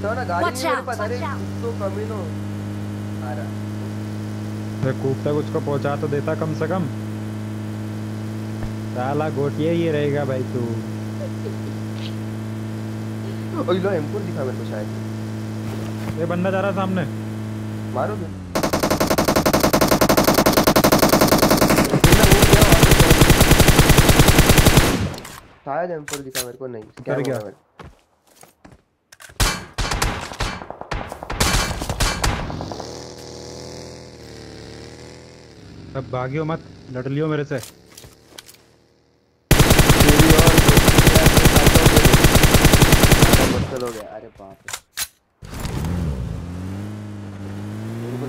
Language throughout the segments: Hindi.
बताओ ना गाड़ी Watch मेरे पास अरे कुछ तो कमी नो आ रहा। अरे कूद तक उसको पहुँचा तो देता कम से कम। साला गोटिया ही रहेगा भाई तू। ओए लो M4 दिखा मेरे को शायद। ये बंदा जा रहा सामने। मारो फिर शायद M4 दिखा मेरे को नहीं क्या कर गया? अब भागियो मत लड़ लियो मेरे से। हो गया अरे बाप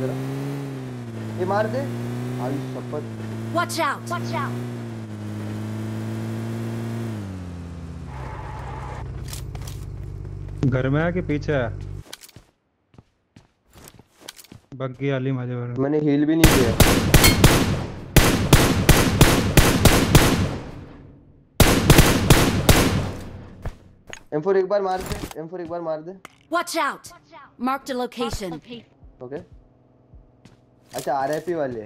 जरा ये मार दे आई शपथ! घर में है कि पीछे है? बग्गी आली मज़े भर मैंने हील भी नहीं किया। M4 एक बार मार दे M4 एक बार मार दे। Watch out! Marked a location. Okay okay. अच्छा आरआईपी वाले।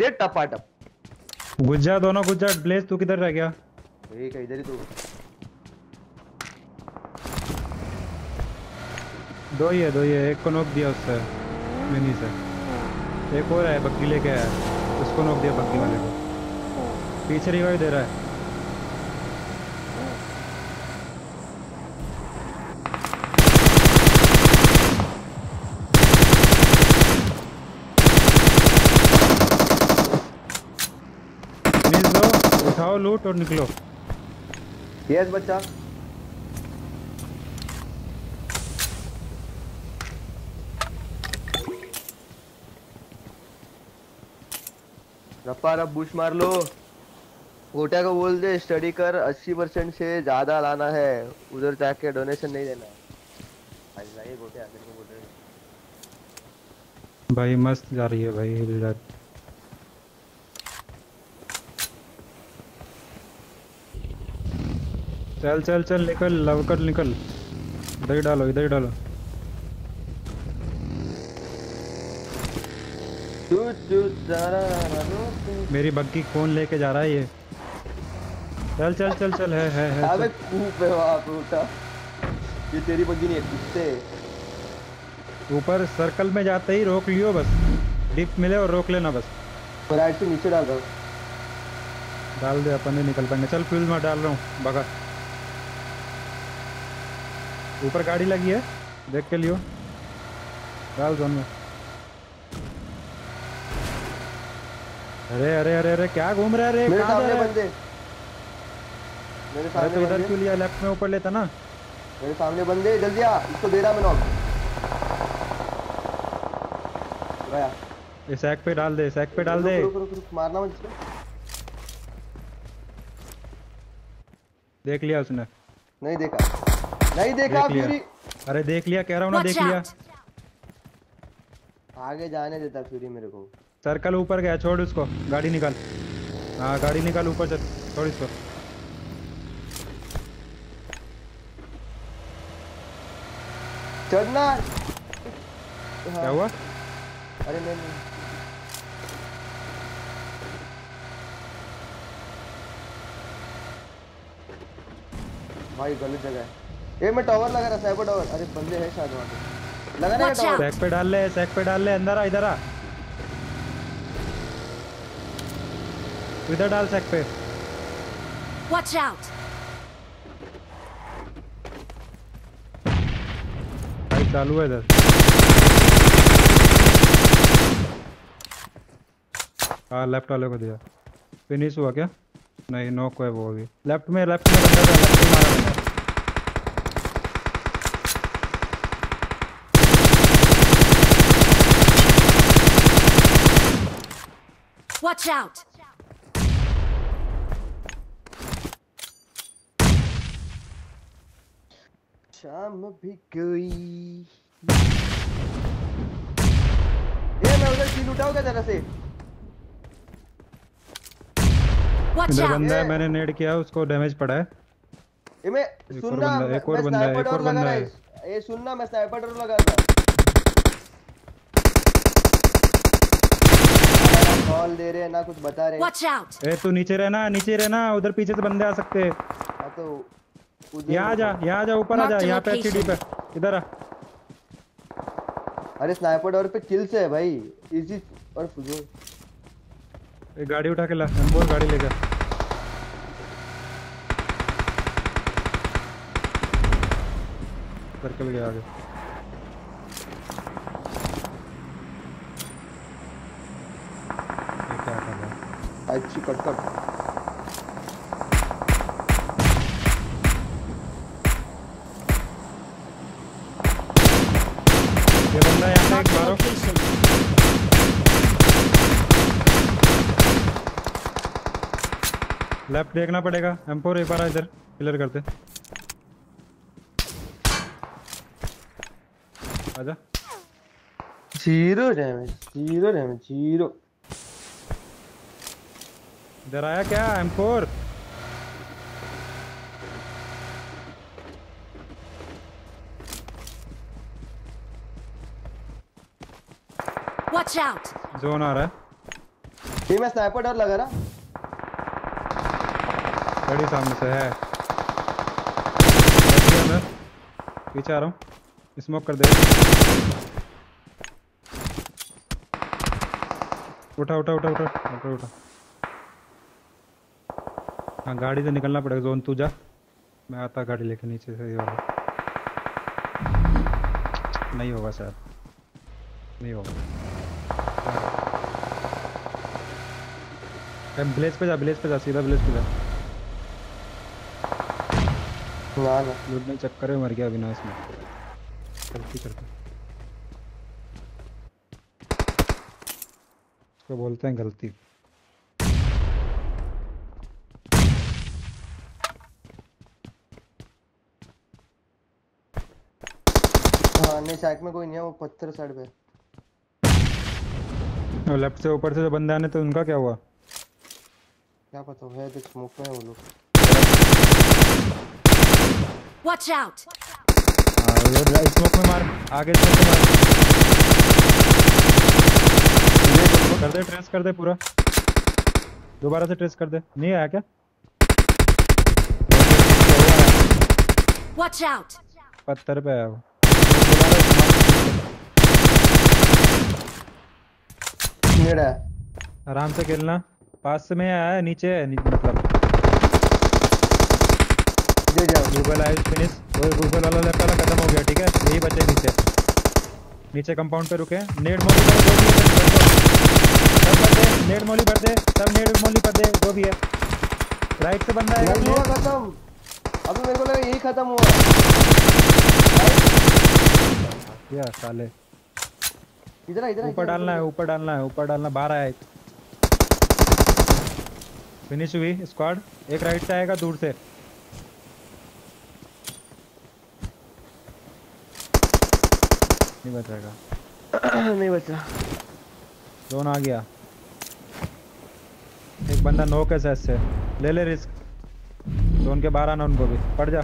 दे टपा टप गुज्जा दोनों गुज्जा ब्लेज तू किधर रह गया? ठीक है इधर ही तू। दो ही है दो ही है। एक को नोक दिया उससे मिनी से। एक और है बग्गी लेके आया उसको नोक दिया बग्गी वाले को। पीछे रिवाइव दे रहा है Finish दो उठाओ लूट और निकलो। यस बच्चा। रप्पा रप बुश मार लो। गोटा को बोल दे स्टडी कर 80 परसेंट से ज़्यादा लाना है। उधर जाके डोनेशन नहीं देना हैं। भाई मस्त जा रही है भाई हिल चल चल चल निकल लवकर निकल। इधर ही डालो इधर ही डालो। मेरी बग्गी कौन लेके जा रहा है ये। चल चल चल चल है है है अबे कूप है वहाँ पे उठा। ये तेरी बग्गी नहीं है कुत्ते। ऊपर सर्कल में जाते ही रोक लियो बस। डिप मिले और रोक लेना बस। राइट से नीचे डाल दो। डाल दे अपन ही निकल पाएँगे। चल फ्यूल में डाल रहा हूँ बगा ऊपर गाड़ी लगी है देख के लियो। डाल जोन में। अरे अरे अरे अरे क्या घूम रहा है रे? मेरे जा सामने रहा बंदे। मेरे अरे तो इधर क्यों लिया? लेफ़्ट में ऊपर लेता ना। मेरे सामने बंदे जल्दी आ इसको दे रहा मैं नॉक गया ये सैक पे डाल दे सैक पे डाल दे। रुक रुक रुक मारना मत इसको। देख लिया उसने। नहीं देखा। नहीं देखा देख फ्यूरी अरे देख लिया कह रहा हूँ ना देख लिया। आगे जाने देता फ्यूरी मेरे को। सर्कल ऊपर गया छोड़ उसको। गाड़ी निकाल। हाँ गाड़ी निकाल ऊपर चल छोड़ इसको। चढ़ना। क्या हुआ? अरे नहीं नहीं। भाई गलत जगह है। ए मैं टावर लगा रहा साइबर टावर अरे बंदे हैं शायद वहाँ पे। लगा ना टावर. सैक पे डाल ले सैक पे डाल ले अंदर आ इधर आ। इधर डाल सैक पे। Watch out! भाई चालू है इधर। हाँ लेफ़्ट वाले को दिया। फिनिश हुआ क्या? नहीं नॉक है वो अभी। लेफ़्ट में लेफ़्ट में बंदा था लेफ़्ट में मारा मैंने Watch out! शाम भी गई ए मैं उधर किल उठाऊँगा जरा से। इधर बंदा है मैंने नेड किया उसको डैमेज पड़ा है। ए मैं और सुन रहा बंदा- मैं एक और बंदा है, स्नाइपर एक और लगा बंदा रहा है। ये सुनना मैं स्नाइपर ड्रोन लगा था कॉल दे रहे हैं ना कुछ बता रहे हैं। ए तू नीचे रहना नीचे रहना उधर पीछे से बंदे आ सकते हैं। हाँ तो यहाँ जा यहाँ जा ऊपर आ जा यहाँ पे एचडी पे। इधर आ। अरे स्नाइपर डोर पे किल्स है भाई। इजी और फुजूल एक गाड़ी उठा के ला एम्बोर गाड़ी लेके आ। सर्कल गया आगे ये क्या कर रहा है अच्छी कट कट ये बंदा यहाँ पे एक मारो। लेफ़्ट देखना पड़ेगा। एम्पोर एक बार इधर। क्लियर करते। आजा। Zero damage zero damage zero इधर आया क्या एम्पोर Watch out! जोन आ रहा है। ये मैं स्नाइपर डोर लगा रहा। गाड़ी सामने से है। पीछे आ रहा हूँ। स्मोक कर दे। उठा उठा उठा उठा उठा उठा। हाँ गाड़ी से निकलना पड़ेगा जोन तू जा। मैं आता गाड़ी लेके नीचे से नहीं होगा सर नहीं होगा। ब्लेज पे जा ब्लेज पे जा सीधा ब्लेज पे जा। ना ना। लूटने के चक्कर में मर गया अविनाश में। गलती करके उसको बोलते हैं गलती। नहीं साइड में कोई नहीं है वो पत्थर साइड पे। और लेफ़्ट से ऊपर से जो बंदे आने थे उनका क्या हुआ? क्या पता है तो स्मोक में है वो लोग। Watch out! हाँ उधर स्मोक में मार आगे स्मोक में मार। कर दे ट्रेस कर दे पूरा। दोबारा से ट्रेस कर दे। नहीं आया क्या? Watch out! पत्थर पे आया वो। नेड है। आराम से खेलना। पास में आया नीचे है मतलब। दे जाओ। गूगल आई फिनिश वो गूगल वाला लेफ़्ट वाला खत्म हो गया ठीक है? यही बचे नीचे। नीचे कंपाउंड पे रुके। नेट मोली भी है सब भर दे नेट मोली भर दे। सब नेट मोली भर दे जो भी है। राइट से बंदा नहीं खत्म। अभी मेरे को लगा यही खत्म हुआ। क्या साले। इधर इधर ऊपर डालना है ऊपर डालना है ऊपर डालना बाहर आया फिनिश हुई स्क्वाड एक राइट से आएगा दूर से। नहीं बचेगा नहीं बचा जोन आ गया। एक बंदा नो के सेस से ले ले रिस्क जोन के बाहर आना उनको भी। पड़ जा।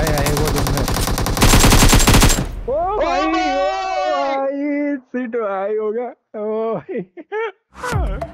आए आए वो दिन में। ओ भाई ओ भाई सीट भाई होगा ओ भाई।